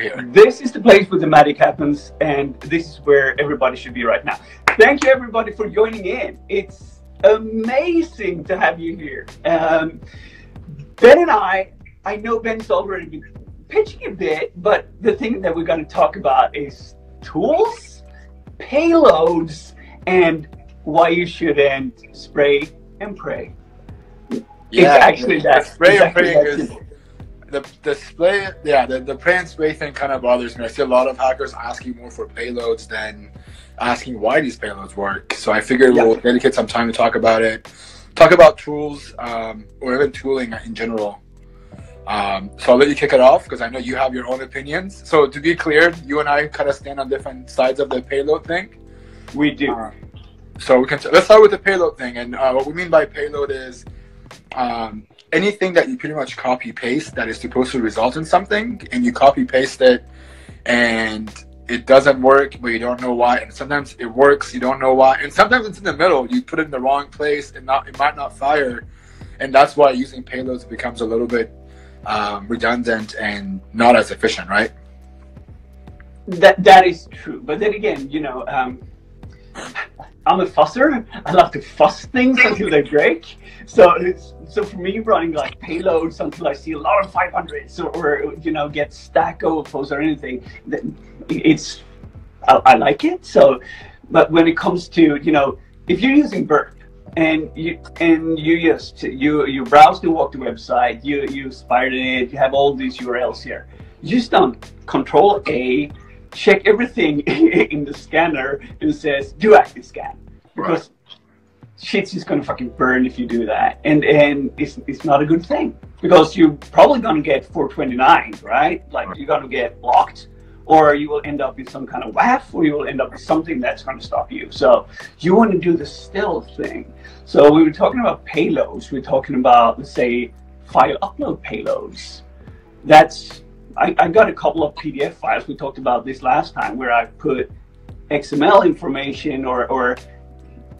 Here. This is the place where the magic happens, and this is where everybody should be right now. Thank you, everybody, for joining in. It's amazing to have you here. Um, ben and I, I know Ben's already been pitching a bit, but the thing that we're going to talk about is tools, payloads, and why you shouldn't spray and pray. Yeah, it's actually that. spray exactly and praying is. The the spray. Yeah, the, the spray thing kind of bothers me. I see a lot of hackers asking more for payloads than asking why these payloads work. So I figured Yeah. we'll dedicate some time to talk about it, talk about tools, um, or even tooling in general. Um, so I'll let you kick it off because I know you have your own opinions. So to be clear, you and I kind of stand on different sides of the payload thing. We do. Uh, so we can let's start with the payload thing, and uh, what we mean by payload is um, anything that you pretty much copy paste that is supposed to result in something, and you copy paste it, and it doesn't work, but you don't know why. And sometimes it works, you don't know why, and sometimes it's in the middle. You put it in the wrong place, and not it might not fire, and that's why using payloads becomes a little bit um, redundant and not as efficient, right? That that is true, but then again, you know, um, I'm a fuzzer. I love to fuzz things until they break. So so for me, running like payloads until I see a lot of 500s or, or you know get stack overflows or anything, it's I, I like it. So, but when it comes to you know if you're using Burp and you and you just you you browse the walk the website, you you spired it, you have all these URLs here. You just done Control A, check everything in the scanner and says do active scan because shit's just gonna fucking burn if you do that, and and it's it's not a good thing because you're probably gonna get 429, right? Like you're gonna get blocked. Or you will end up with some kind of WAF, or you will end up with something that's going to stop you. So you want to do the stealth thing. So we were talking about payloads. We're talking about, let's say, file upload payloads. That's I, I got a couple of PDF files. We talked about this last time, where I put XML information or, or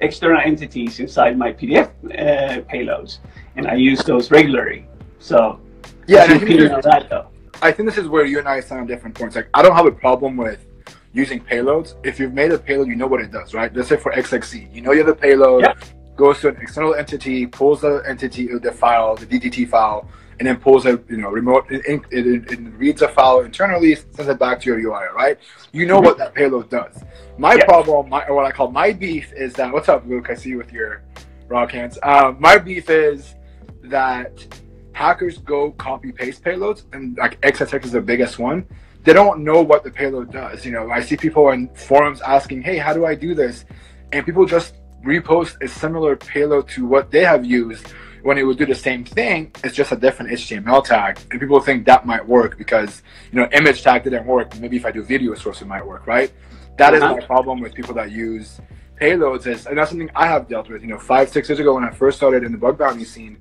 external entities inside my PDF uh, payloads, and I use those regularly. So, Yeah, I think that though? I think this is where you and I on different points. Like, I don't have a problem with using payloads. If you've made a payload, you know what it does, right? Let's say for XXE, you know you have a payload, Yeah. goes to an external entity, pulls the entity, the file, the DTD file, and then pulls a you know remote. It, it, it, it reads a file internally, sends it back to your UI, right? You know what that payload does. My Yeah. problem, my or what I call my beef, is that what's up, Luke? I see you with your rock hands. Um, my beef is that hackers go copy paste payloads, and like XSS is the biggest one. They don't know what the payload does. You know, I see people in forums asking, "Hey, how do I do this?" And people just repost a similar payload to what they have used when it would do the same thing. It's just a different HTML tag, and people think that might work because you know image tag didn't work. Maybe if I do video source, it might work, right? That is Uh-huh. my problem with people that use payloads is, and that's something I have dealt with. You know, five, six years ago when I first started in the bug bounty scene,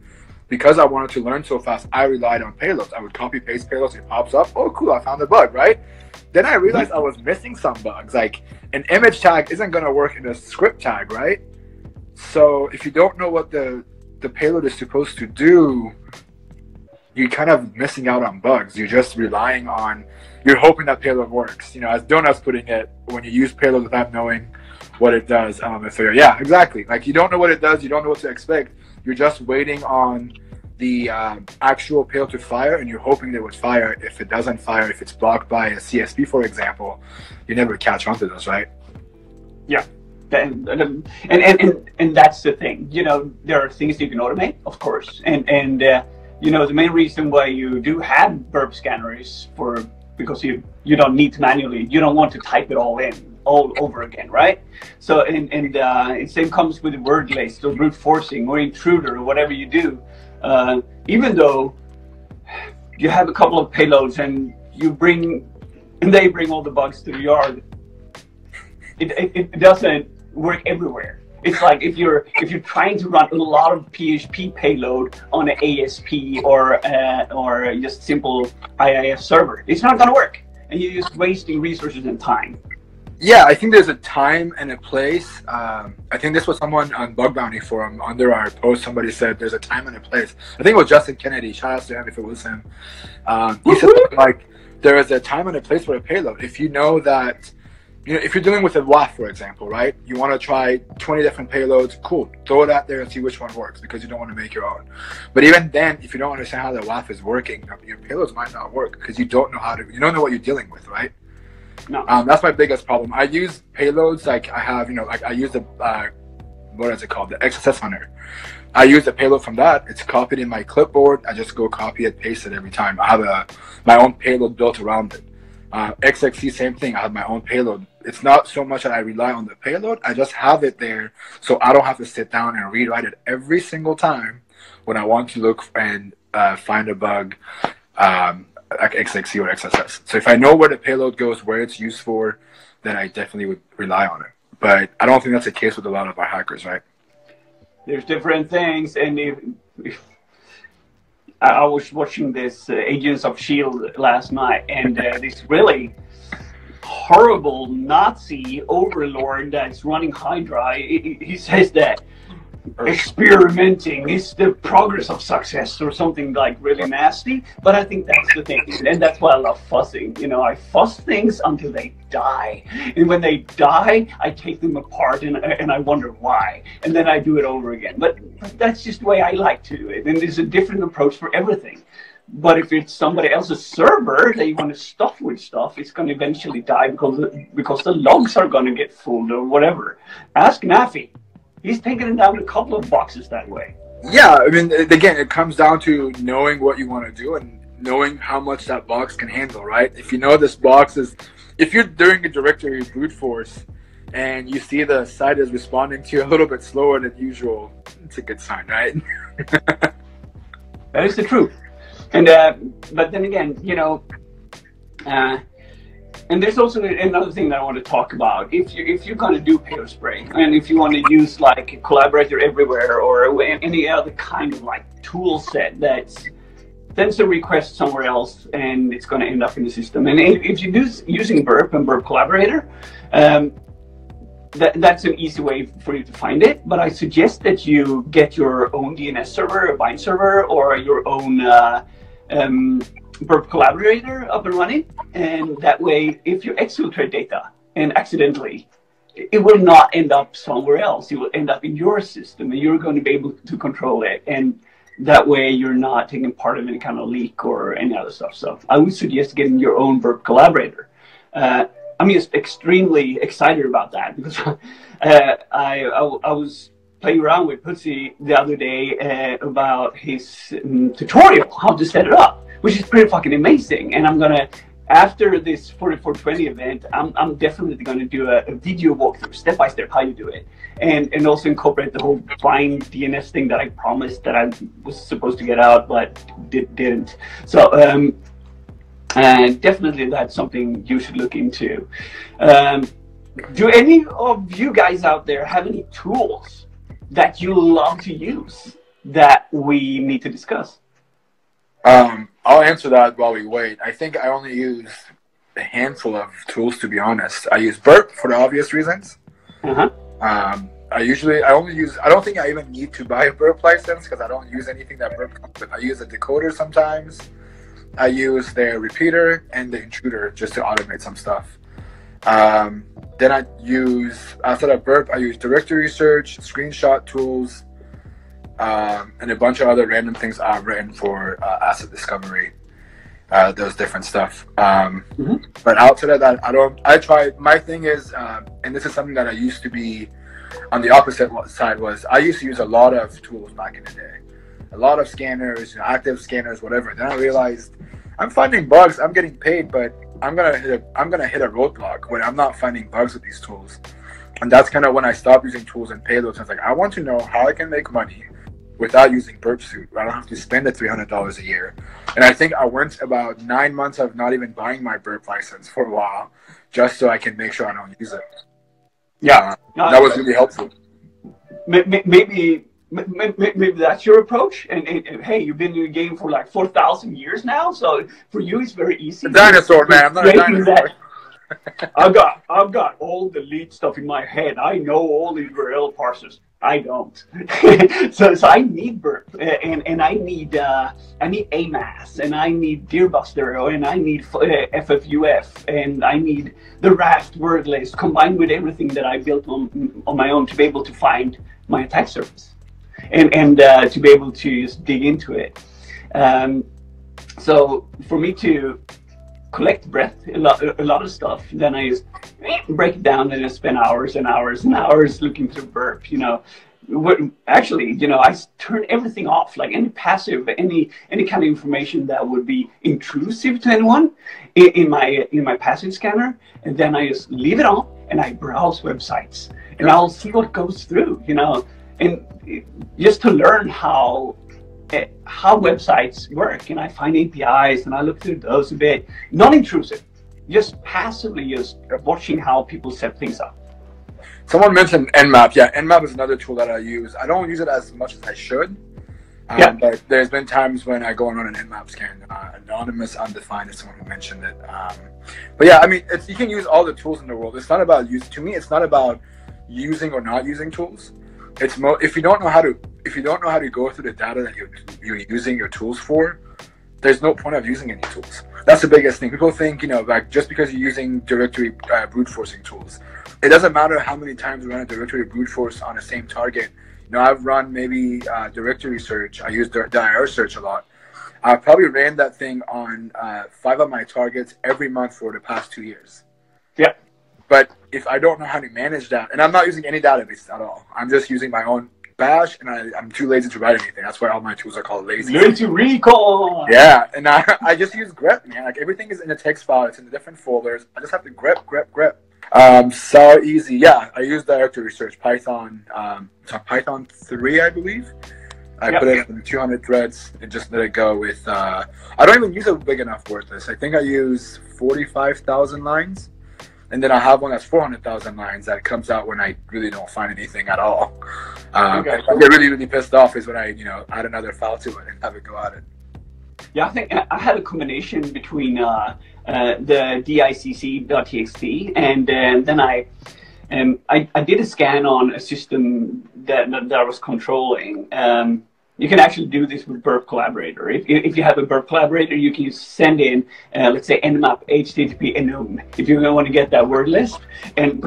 because I wanted to learn so fast, I relied on payloads. I would copy paste payloads, it pops up. Oh, cool, I found a bug, right? Then I realized I was missing some bugs. Like an image tag isn't going to work in a script tag, right? So if you don't know what the the payload is supposed to do, you're kind of missing out on bugs. You're just relying on, you're hoping that payload works. You know, as Donut's putting it, when you use payload without knowing what it does, um, so yeah, exactly. Like you don't know what it does, you don't know what to expect. You're just waiting on the um, actual payload to fire, and you're hoping that it would fire. If it doesn't fire, if it's blocked by a CSP, for example, you never catch on to those, right? and and, and and and that's the thing. You know there are things you can automate of course. And and uh, you know the main reason why you do have burp scanners for because you you don't need to manually you don't want to type it all in all over again right? So and and uh, same comes with word list or brute forcing or intruder or whatever you do. Uh, even though you have a couple of payloads and you bring and they bring all the bugs to the yard it, it, it doesn't work everywhere. It's like if you're if you're trying to run a lot of PHP payload on an ASP or uh, or just simple IIS server, it's not gonna work, and you're just wasting resources and time. Yeah, I think there's a time and a place. Um, I think this was someone on Bug Bounty Forum under our post. Somebody said there's a time and a place. I think it was Justin Kennedy. Shout out to him if it was him. Um, he said like there is a time and a place for a payload. If you know that, you know, if you're dealing with a WAF, for example, right? You want to try 20 different payloads, cool. Throw it out there and see which one works because you don't want to make your own. But even then, if you don't understand how the WAF is working, your payloads might not work because you don't know how to, you don't know what you're dealing with, right? No. Um, that's my biggest problem. I use payloads like I have, you know, like I use the, uh, what is it called? The XSS Hunter. I use the payload from that. It's copied in my clipboard. I just go copy it, paste it every time. I have a my own payload built around it. Uh, XXE, same thing. I have my own payload. It's not so much that I rely on the payload. I just have it there so I don't have to sit down and rewrite it every single time when I want to look and uh, find a bug um, like XXE or XSS. So if I know where the payload goes, where it's used for, then I definitely would rely on it. But I don't think that's the case with a lot of our hackers, right? There's different things, and if, if I was watching this uh, Agents of Shield last night, and uh, this really horrible Nazi overlord that's running Hydra. He, he says that experimenting is the progress of success or something like really nasty. But I think that's the thing. And that's why I love fuzzing. You know, I fuzz things until they die. And when they die, I take them apart and, and I wonder why. And then I do it over again. But, but that's just the way I like to do it. And there's a different approach for everything. But if it's somebody else's server that you want to stuff with stuff, it's going to eventually die because because the logs are going to get full or whatever. Ask Nafi he's taking down a couple of boxes that way. Yeah, I mean, again, it comes down to knowing what you want to do and knowing how much that box can handle, right? If you know this box is, if you're doing a directory brute force and you see the site is responding to you a little bit slower than usual, it's a good sign, right? that is the truth. And, uh, but then again, you know, uh, and there's also another thing that I want to talk about. If you if you're going to do payload spray, and if you want to use like collaborator everywhere or any other kind of like tool set that's sends a request somewhere else and it's going to end up in the system. And if you're using Burp and Burp Collaborator, um, that, that's an easy way for you to find it. But I suggest that you get your own DNS server, a bind server, or your own uh, um, Burp Collaborator up and running. And that way, if you exfiltrate data and accidentally, it will not end up somewhere else. It will end up in your system and you're going to be able to control it. And that way you're not taking part of any kind of leak or any other stuff. So I would suggest getting your own Burp Collaborator. Uh, I'm just extremely excited about that because uh, I, I, I, was playing around with Putzi the other day uh, about his um, tutorial, how to set it up which is pretty fucking amazing. And I'm gonna after this 4420 event, I'm, I'm definitely going to do a, a, video walkthrough, step by step, how you do it, and and also incorporate the whole bind DNS thing that I promised that I was supposed to get out, but did, didn't. So um, and definitely that's something you should look into. Um, do any of you guys out there have any tools that you love to use that we need to discuss? Um, I'll answer that while we wait. I think I only use a handful of tools to be honest. I use Burp for the obvious reasons. Uh-huh. Um, I usually I only use I don't think I even need to buy a Burp license because I don't use anything that Burp comes with. I use a decoder sometimes. I use their repeater and the intruder just to automate some stuff. Um, then I use after that Burp I use directory search, screenshot tools, um, and a bunch of other random things I've written for uh, asset discovery. Uh, those different stuff. Um, mm-hmm. But outside of that, I don't. I try. My thing is, uh, and this is something that I used to be on the opposite side. Was I used to use a lot of tools back in the day, a lot of scanners, you know, active scanners, whatever. Then I realized I'm finding bugs. I'm getting paid, but I'm gonna hit a, I'm gonna hit a roadblock when I'm not finding bugs with these tools. And that's kind of when I stopped using tools and payloads. I was like, I want to know how I can make money without using Burp Suite. I don't have to spend the three hundred dollars a year. And I think I went about nine months of not even buying my Burp license for a while, just so I can make sure I don't use it. Yeah, uh, that was really helpful. Maybe. Maybe that's your approach, and, and, and, hey, you've been in the game for like four thousand years now, so for you it's very easy. A dinosaur, man. I'm not a dinosaur. I've got I've got all the lead stuff in my head. I know all the URL parsers. I don't. so so I need Burp uh, and and I need uh, I need Amass and I need DirBuster and I need uh, FFUF and I need the Raft word list combined with everything that I built on on my own to be able to find my attack surface and and uh, to be able to just dig into it. Um, so for me to collect breath, a lot, a lot of stuff. Then I just break it down and just spend hours and hours and hours looking through burp. You know, what, actually, you know, I turn everything off, like any passive, any any kind of information that would be intrusive to anyone in, in my in my passive scanner, and then I just leave it on and I browse websites and I'll see what goes through. You know, and just to learn how Eh, how websites work and I find APIs and I look through those a bit, non-intrusive, just passively just watching how people set things up. Someone mentioned Nmap. Yeah, Nmap is another tool that I use. I don't use it as much as I should. Um, yeah. But there's been times when I go and run an Nmap scan, uh, anonymous, undefined, is someone who mentioned it. Um, but yeah, I mean, you can use all the tools in the world. It's not about use. To me, it's not about using or not using tools. It's mo- if you don't know how to if you don't know how to go through the data that you're, you're using your tools for, there's no point of using any tools. That's the biggest thing. People think, you know, like just because you're using directory uh, brute forcing tools, it doesn't matter how many times you run a directory brute force on the same target. You know, I've run maybe uh, directory search. I use dir search a lot. I've probably ran that thing on uh, five of my targets every month for the past two years. Yeah. But if I don't know how to manage that, and I'm not using any database at all, I'm just using my own bash, and I, am too lazy to write anything. That's why all my tools are called lazy. Learn to recall. Yeah, and I, I just use grep, man. Like everything is in a text file. It's in the different folders. I just have to grep, grep, grep. Um, so easy. Yeah, I use directory search Python. Um, Python three, I believe. I yep. put it in 200 threads and just let it go with. Uh, I don't even use a big enough word list. I think I use 45,000 lines and then I have one that's 400,000 lines that comes out when I really don't find anything at all. Um, okay. I get really, really pissed off is when I, you know, add another file to it and have it go at it. Yeah, I think I had a combination between uh, uh, the dicc.txt and uh, then I, um, I, I did a scan on a system that that I was controlling. Um, you can actually do this with Burp Collaborator. If, if you have a Burp Collaborator, you can send in, uh, let's say, nmap, http, enum, if you want to get that word list. And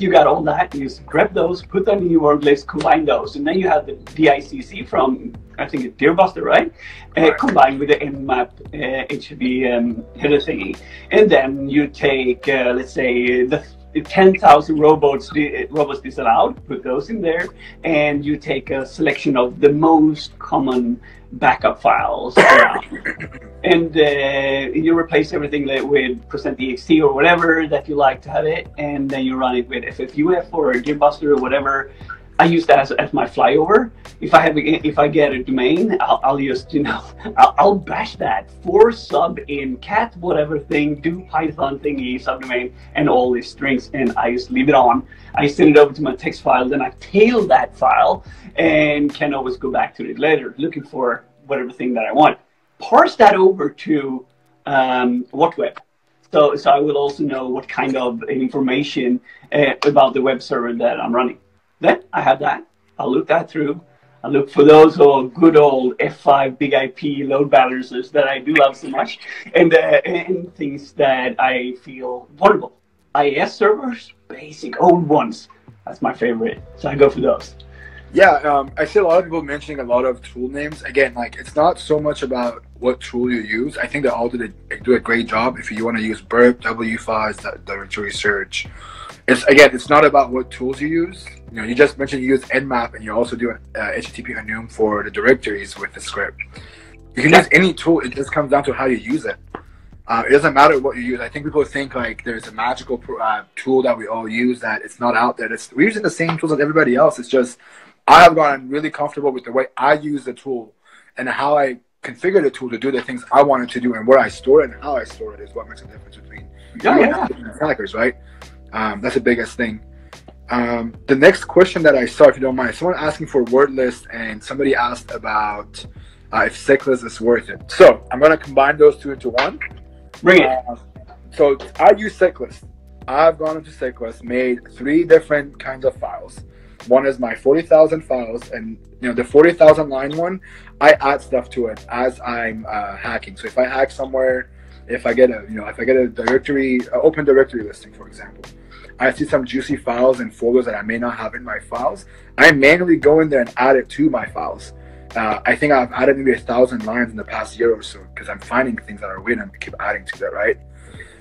you got all that. You just grab those, put them in your word list, combine those. And then you have the DICC from, I think it's DirBuster, right? Uh, combined with the nmap uh, HTTP um, header thingy. And then you take, uh, let's say, the 10,000 robots robots disallowed, put those in there, and you take a selection of the most common backup files and uh, you replace everything with %ext or whatever that you like to have it, and then you run it with FFUF or DirBuster or whatever, I use that as, as my flyover. If I have if I get a domain, I'll, I'll just you know I'll, I'll, bash that for sub in cat whatever thing do Python thingy subdomain and all these strings, and I just leave it on. I send it over to my text file, then I tail that file and can always go back to it later, looking for whatever thing that I want. Parse that over to um, WhatWeb. So, so I will also know what kind of information uh, about the web server that I'm running. Then I have that. I'll look that through. I look for those old good old F5 big IP load balancers that I do love so much, and uh, and things that I feel vulnerable. IIS servers, basic old ones. That's my favorite. So I go for those. Yeah, um, I see a lot of people mentioning a lot of tool names. Again, like it's not so much about what tool you use. I think they all do a, do a great job. If you want to use Burp, WFIS, directory search, it's again, it's not about what tools you use. You know, you just mentioned you use Nmap, and you're also doing uh, HTTP enum for the directories with the script. You can use any tool. It just comes down to how you use it. Uh, it doesn't matter what you use. I think people think like there's a magical uh, tool that we all use that it's not out there. It's, we're using the same tools as everybody else. It's just I have gotten really comfortable with the way I use the tool and how I configure the tool to do the things I wanted to do and where I store it and how I store it is what makes a difference between yeah, yeah. attackers, right? Um, that's the biggest thing. Um, the next question that I saw, if you don't mind, someone asking for word list, and somebody asked about uh, if SecLists is worth it. So I'm going to combine those two into one. Bring it. Uh, so I use SecLists. I've gone into SecLists, made three different kinds of files. One is my 40,000 files, and you know the 40,000 line one, I add stuff to it as I'm uh, hacking. So if I hack somewhere, if I get a you know if I get a directory, uh, open directory listing, for example, I see some juicy files and folders that I may not have in my files. I manually go in there and add it to my files. Uh, I think I've added maybe a thousand lines in the past year or so because I'm finding things that are weird and keep adding to that, right?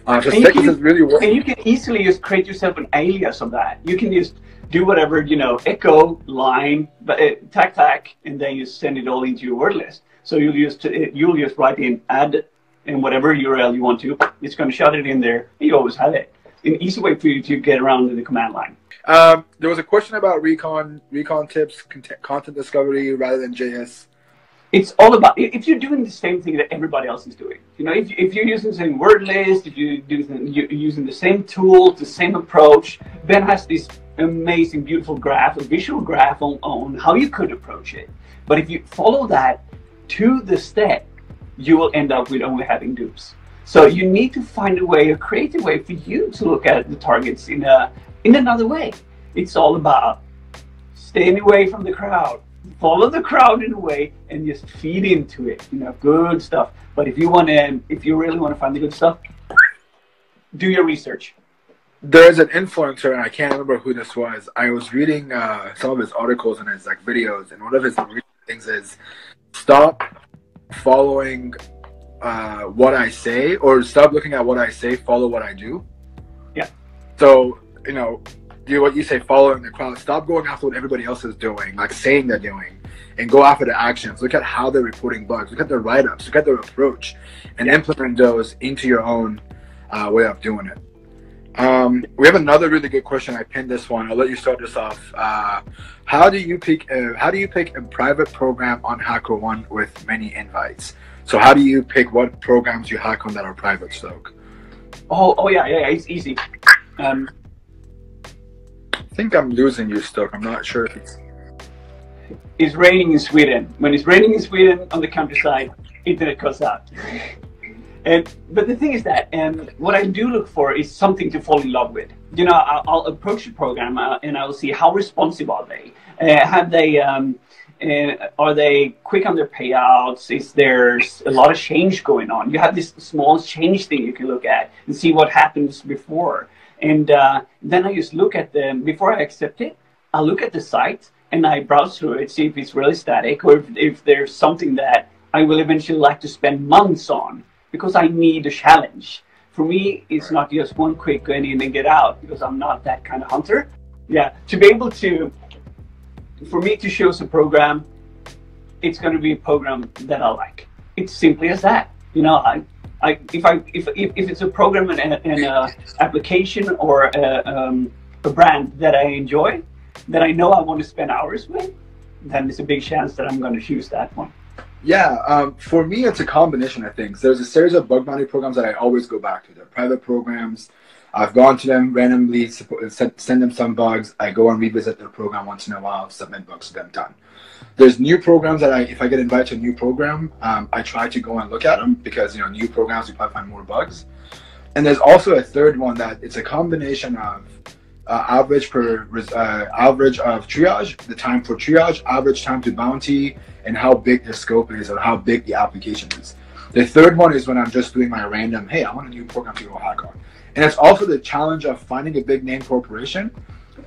Uh, so is really working. And you can easily just create yourself an alias of that. You can just do whatever, you know, echo, line, uh, tac tac, and then you send it all into your word list. So you'll just, you'll just write in add in whatever URL you want to. It's going to shut it in there. You always have it. An easy way for you to get around in the command line. Um, there was a question about recon, recon tips, content discovery rather than JS. It's all about if you're doing the same thing that everybody else is doing. You know, if, if you're using the same word list, if you're using, you're using the same tools, the same approach. Ben has this amazing, beautiful graph, a visual graph on, on how you could approach it. But if you follow that to the step, you will end up with only having dupes. So you need to find a way, a creative way for you to look at the targets in a in another way. It's all about staying away from the crowd, follow the crowd in a way, and just feed into it. You know, good stuff. But if you want to, if you really want to find the good stuff, do your research. There's an influencer, and I can't remember who this was. I was reading uh, some of his articles and his like videos, and one of his things is stop following uh, what I say or stop looking at what I say, follow what I do. Yeah. So, you know, do what you say, following the crowd. Stop going after what everybody else is doing, like saying they're doing, and go after the actions. Look at how they're reporting bugs. Look at their write ups. Look at their approach, and implement those into your own uh, way of doing it. Um, we have another really good question. I pinned this one. I'll let you start this off. Uh, how do you pick? Uh, how do you pick a private program on HackerOne with many invites? So how do you pick what programs you hack on that are private, STÖK? Oh, oh yeah, yeah, yeah it's easy. Um, I think I'm losing you, STÖK. I'm not sure if it's. It's raining in Sweden. When it's raining in Sweden on the countryside, internet cuts out. And but the thing is that um, what I do look for is something to fall in love with. You know, I'll, I'll approach a program uh, and I'll see how responsive are they. Uh, have they? Um, uh, are they quick on their payouts? Is there a lot of change going on? You have this small change thing you can look at and see what happens before. And uh, then I just look at them before I accept it. I look at the site and I browse through it, see if it's really static or if, if there's something that I will eventually like to spend months on because I need a challenge. For me, it's right. not just one quick go in and get out because I'm not that kind of hunter. Yeah, to be able to, for me to choose a program, it's going to be a program that I like. It's simply as that. You know, I, I if I if if, if it's a program and an application or a, um, a brand that I enjoy, that I know I want to spend hours with, then there's a big chance that I'm going to choose that one. Yeah, um, for me, it's a combination of things. There's a series of bug bounty programs that I always go back to. They're private programs. I've gone to them randomly, send them some bugs. I go and revisit their program once in a while, submit bugs to them, done. There's new programs that I, if I get invited to a new program, um, I try to go and look at them because, you know, new programs, you probably find more bugs. And there's also a third one that it's a combination of uh, average per uh, average of triage, the time for triage, average time to bounty, and how big the scope is or how big the application is. The third one is when I'm just doing my random, hey, I want a new program to go hack on. And it's also the challenge of finding a big name corporation.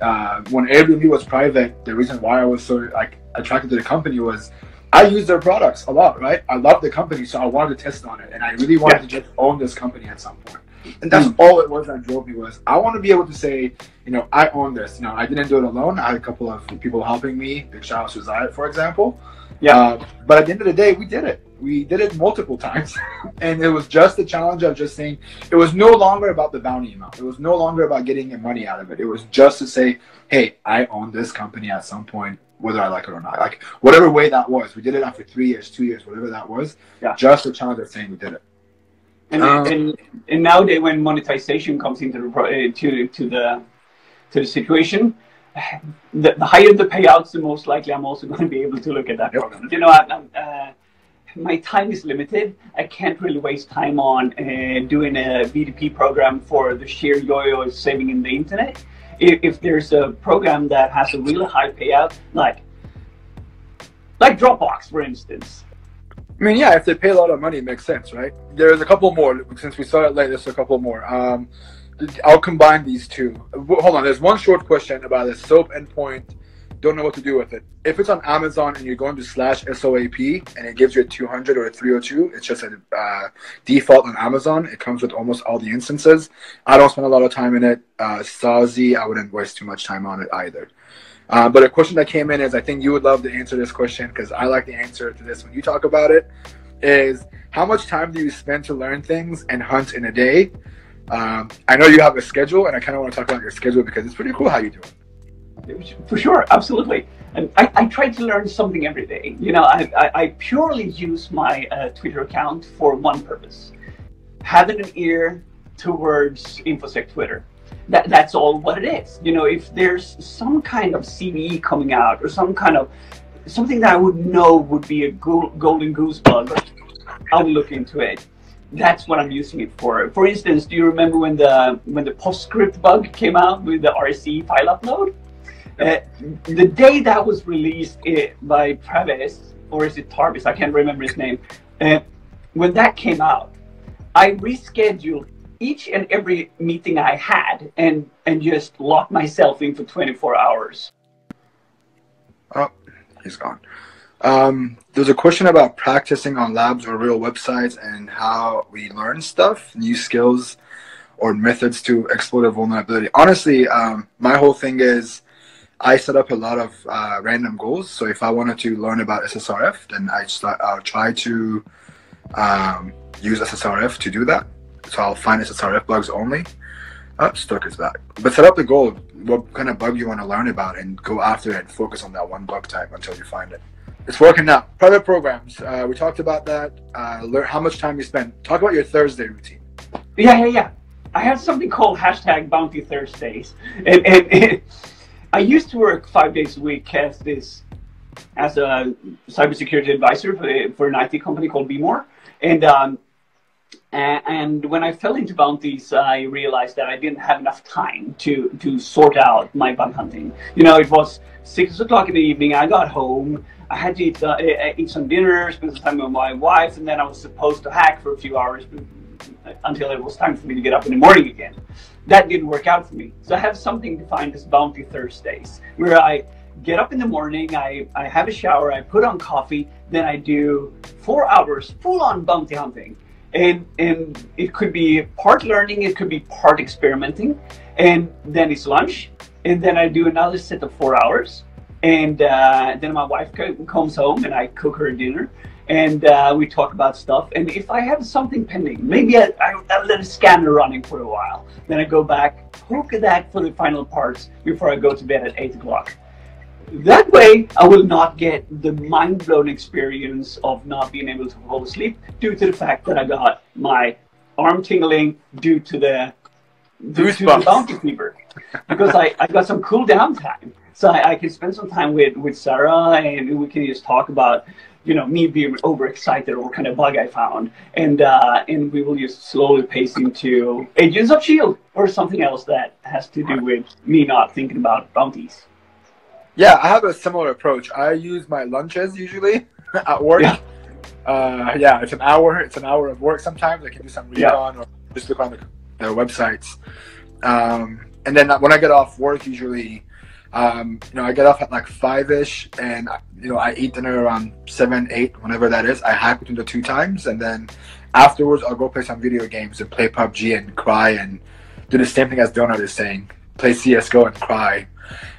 Uh, when Airbnb was private, the reason why I was so like attracted to the company was I use their products a lot, right? I love the company, so I wanted to test on it, and I really wanted yeah. to just own this company at some point. And that's mm. all it was that drove me was I want to be able to say, you know, I own this. You know, I didn't do it alone. I had a couple of people helping me. Big shout out to Zayat, for example. Yeah. Uh, but at the end of the day, we did it. We did it multiple times. and it was just the challenge of just saying, it was no longer about the bounty amount. It was no longer about getting money out of it. It was just to say, hey, I own this company at some point, whether I like it or not. Like, whatever way that was. We did it after three years, two years, whatever that was. Yeah. Just the challenge of saying we did it. And, um, and, and nowadays, when monetization comes into the, uh, to, to the, to the situation, the, the, higher the payouts, the most likely I'm also going to be able to look at that program. You know, I, uh, my time is limited. I can't really waste time on uh, doing a VDP program for the sheer yo-yo saving in the internet. If, if there's a program that has a really high payout, like like Dropbox, for instance, I mean, yeah, if they pay a lot of money, it makes sense, right? There's a couple more. Since we started late, there's a couple more. Um, I'll combine these two. Hold on, there's one short question about the SOAP endpoint don't know what to do with it. If it's on Amazon and you're going to slash SOAP and it gives you a 200 or a 302, it's just a uh, default on Amazon. It comes with almost all the instances. I don't spend a lot of time in it. Uh, Sazi, I wouldn't waste too much time on it either. Uh, but a question that came in is I think you would love to answer this question because I like the answer to this when you talk about it. Is how much time do you spend to learn things and hunt in a day? Um, I know you have a schedule, and I kind of want to talk about your schedule because it's pretty cool how you do it. For sure, absolutely. And I, I try to learn something every day. You know, I, I, I purely use my uh, Twitter account for one purpose having an ear towards InfoSec Twitter. That, that's all what it is. You know, if there's some kind of CVE coming out or some kind of something that I would know would be a golden goose bug, I will look into it. That's what I'm using it for. For instance, do you remember when the when the PostScript bug came out with the RC file upload? Uh, the day that was released uh, by Travis, or is it Tarvis? I can't remember his name. Uh, when that came out, I rescheduled each and every meeting I had and and just locked myself in for 24 hours. Oh, he's gone. Um, there's a question about practicing on labs or real websites and how we learn stuff, new skills, or methods to exploit a vulnerability. Honestly, um, my whole thing is I set up a lot of uh, random goals. So if I wanted to learn about SSRF, then I start, I'll try to um, use SSRF to do that. So I'll find SSRF bugs only. Oh, STÖK is back. But set up the goal, what kind of bug you want to learn about, and go after it and focus on that one bug type until you find it. It's working now. Private programs. Uh, we talked about that. Uh, learn how much time you spend. Talk about your Thursday routine. Yeah, yeah, yeah. I have something called hashtag Bounty Thursdays, and, and, and I used to work five days a week as this as a cybersecurity advisor for, for an IT company called Bmore, and um, and when I fell into bounties, I realized that I didn't have enough time to to sort out my bug hunting. You know, it was six o'clock in the evening. I got home. I had to eat, uh, eat some dinner, spend some time with my wife, and then I was supposed to hack for a few hours until it was time for me to get up in the morning again that didn't work out for me. So I have something defined as Bounty Thursdays, where I get up in the morning, I, I have a shower, I put on coffee, then I do four hours full on bounty hunting. And, and it could be part learning, it could be part experimenting. And then it's lunch, and then I do another set of four hours. And uh, then my wife comes home and I cook her dinner and uh, we talk about stuff. And if I have something pending, maybe I, I, I let a scanner running for a while. Then I go back, hook that for the final parts before I go to bed at 8 o'clock. That way, I will not get the mind blown experience of not being able to fall asleep due to the fact that I got my arm tingling due to the, due to the bounty fever. Because I, I got some cool down time. So I, I can spend some time with, with Sarah and we can just talk about you know me being overexcited or what kind of bug I found, and uh, and we will just slowly pace into Agents of Shield or something else that has to do with me not thinking about bounties. Yeah, I have a similar approach. I use my lunches usually at work. Yeah. Uh, yeah, it's an hour. It's an hour of work. Sometimes I can do some recon yeah. or just look on the, the websites. Um, and then when I get off work, usually um, you know, I get off at like five ish, and you know, I eat dinner around seven, eight, whenever that is. I hack between the two times, and then afterwards, I'll go play some video games and play PUBG and cry and do the same thing as Donut is saying: play CS:GO and cry.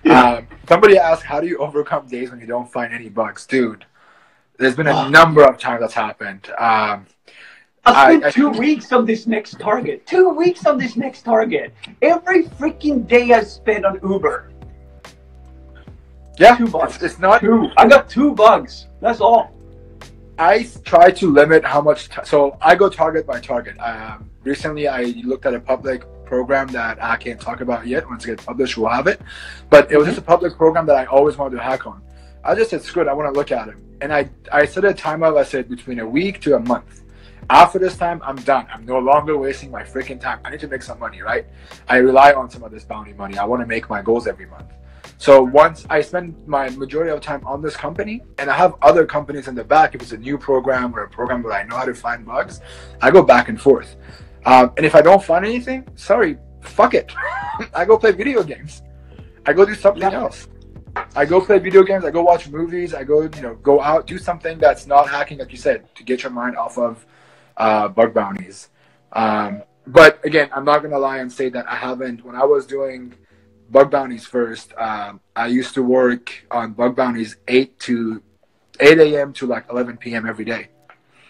Yeah. Um, somebody asked, "How do you overcome days when you don't find any bugs, dude?" There's been a number of times that's happened. Um, I spent two I, weeks on this next target. Two weeks on this next target. Every freaking day I spent on Uber. Yeah, two bugs. It's, it's not. Two. I got two bugs. That's all. I try to limit how much. T- so I go target by target. Um, recently, I looked at a public program that I can't talk about yet. Once it gets published, we'll have it. But it was just a public program that I always wanted to hack on. I just said, screw it, I want to look at it. And I, I set a timeout, I said, between a week to a month. After this time, I'm done. I'm no longer wasting my freaking time. I need to make some money, right? I rely on some of this bounty money. I want to make my goals every month. So once I spend my majority of time on this company, and I have other companies in the back, if it's a new program or a program where I know how to find bugs, I go back and forth. Um, and if I don't find anything, sorry, fuck it. I go play video games. I go do something yeah. else. I go play video games. I go watch movies. I go, you know, go out, do something that's not hacking, like you said, to get your mind off of uh, bug bounties. Um, but again, I'm not gonna lie and say that I haven't. When I was doing bug bounties first, um, I used to work on bug bounties eight to eight a.m. to like 11 p.m. every day.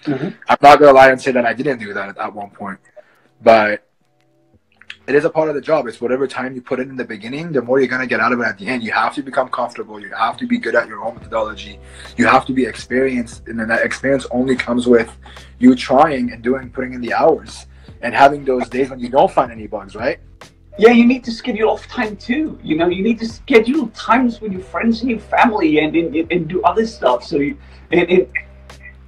Mm-hmm. I'm not gonna lie and say that I didn't do that at one point, but it is a part of the job. It's whatever time you put in in the beginning, the more you're gonna get out of it at the end. You have to become comfortable. You have to be good at your own methodology. You have to be experienced, and then that experience only comes with you trying and doing, putting in the hours, and having those days when you don't find any bugs, right? Yeah, you need to schedule off time too. You know, you need to schedule times with your friends and your family, and and, and do other stuff. So you and, and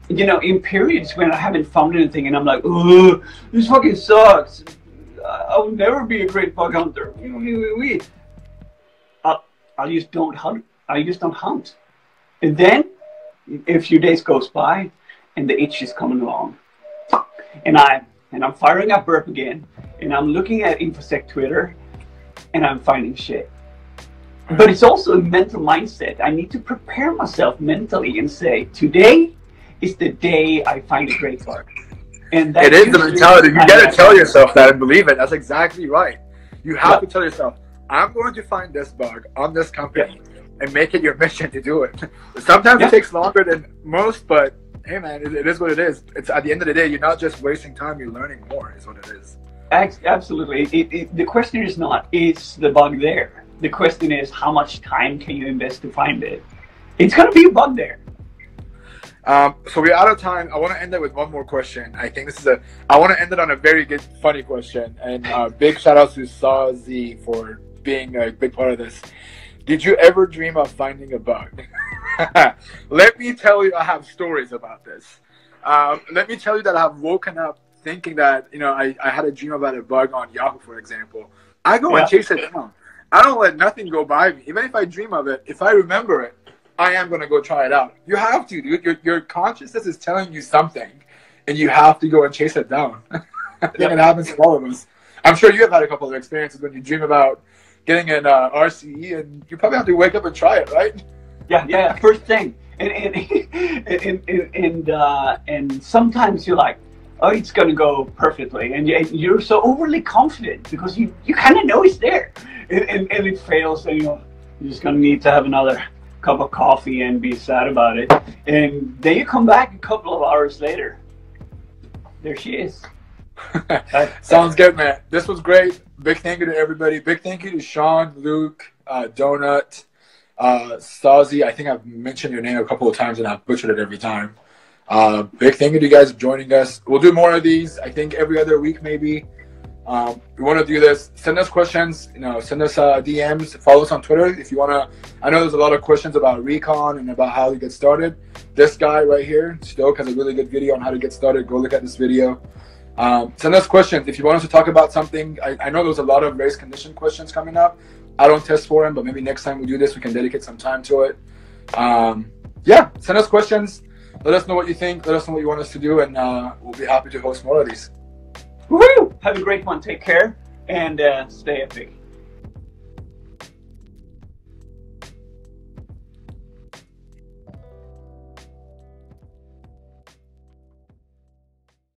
you know, in periods when I haven't found anything, and I'm like, oh, this fucking sucks I'll never be a great bug hunter. I, I just don't hunt. I just don't hunt. And then a few days goes by, and the itch is coming along, and I and I'm firing up burp again, and I'm looking at infosec Twitter, and I'm finding shit. But it's also a mental mindset. I need to prepare myself mentally and say, today is the day I find a great bug. And that it is the mentality. You got to tell yourself that and believe it. That's exactly right. You have to tell yourself, I'm going to find this bug on this company yeah. and make it your mission to do it. Sometimes yeah. it takes longer than most, but hey, man, it, it is what it is. It's at the end of the day, you're not just wasting time; you're learning more. Is what it is. Absolutely. It, it, the question is not is the bug there. The question is how much time can you invest to find it. It's going to be a bug there. Um, so we're out of time. I want to end it with one more question. I think this is a. I want to end it on a very good, funny question. And uh, big shout out to Sazi for being a big part of this. Did you ever dream of finding a bug? let me tell you, I have stories about this. Um, let me tell you that I have woken up thinking that you know I, I had a dream about a bug on Yahoo, for example. I go yeah. and chase it down. I don't let nothing go by me. Even if I dream of it, if I remember it, I am going to go try it out. You have to, dude. Your, your consciousness is telling you something, and you have to go and chase it down. I think yep. it happens to all of us. I'm sure you have had a couple of experiences when you dream about getting an uh, RCE, and you probably have to wake up and try it, right? Yeah, yeah. First thing, and and and and, and, uh, and sometimes you're like, oh, it's gonna go perfectly, and you're so overly confident because you you kind of know it's there, and, and, and it fails, and you're you're just gonna need to have another cup of coffee and be sad about it. And then you come back a couple of hours later. There she is. Sounds good, man. This was great. Big thank you to everybody. Big thank you to Sean, Luke, uh, Donut, uh, Stasi. I think I've mentioned your name a couple of times and I've butchered it every time. Uh, big thank you to you guys for joining us. We'll do more of these. I think every other week, maybe. Um, we want to do this. Send us questions. You know, send us uh, DMs. Follow us on Twitter if you want to. I know there's a lot of questions about recon and about how to get started. This guy right here, STÖK, has a really good video on how to get started. Go look at this video. Um, send us questions if you want us to talk about something. I, I know there's a lot of race condition questions coming up. I don't test for them, but maybe next time we do this, we can dedicate some time to it. Um, yeah, send us questions. Let us know what you think. Let us know what you want us to do, and uh, we'll be happy to host more of these. Have a great one. Take care and uh, stay epic.